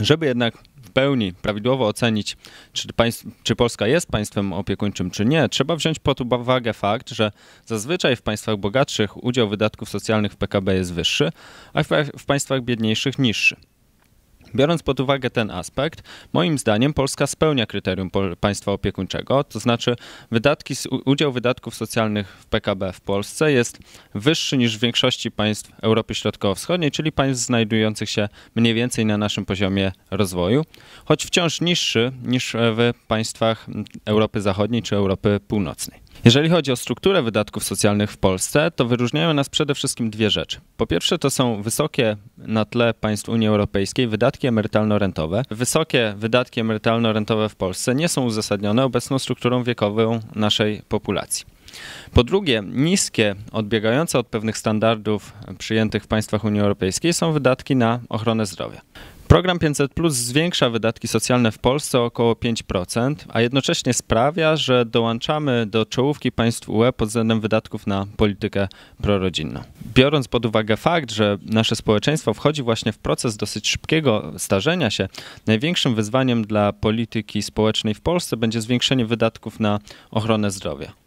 Żeby jednak w pełni prawidłowo ocenić, czy, czy, Polska jest państwem opiekuńczym, czy nie, trzeba wziąć pod uwagę fakt, że zazwyczaj w państwach bogatszych udział wydatków socjalnych w PKB jest wyższy, a w, w państwach biedniejszych niższy. Biorąc pod uwagę ten aspekt, moim zdaniem Polska spełnia kryterium państwa opiekuńczego, to znaczy wydatki, udział wydatków socjalnych w PKB w Polsce jest wyższy niż w większości państw Europy Środkowo-Wschodniej, czyli państw znajdujących się mniej więcej na naszym poziomie rozwoju, choć wciąż niższy niż w państwach Europy Zachodniej czy Europy Północnej. Jeżeli chodzi o strukturę wydatków socjalnych w Polsce, to wyróżniają nas przede wszystkim dwie rzeczy. Po pierwsze, to są wysokie na tle państw Unii Europejskiej wydatki emerytalno-rentowe. Wysokie wydatki emerytalno-rentowe w Polsce nie są uzasadnione obecną strukturą wiekową naszej populacji. Po drugie, niskie, odbiegające od pewnych standardów przyjętych w państwach Unii Europejskiej są wydatki na ochronę zdrowia. Program 500 Plus zwiększa wydatki socjalne w Polsce o około 5%, a jednocześnie sprawia, że dołączamy do czołówki państw UE pod względem wydatków na politykę prorodzinną. Biorąc pod uwagę fakt, że nasze społeczeństwo wchodzi właśnie w proces dosyć szybkiego starzenia się, największym wyzwaniem dla polityki społecznej w Polsce będzie zwiększenie wydatków na ochronę zdrowia.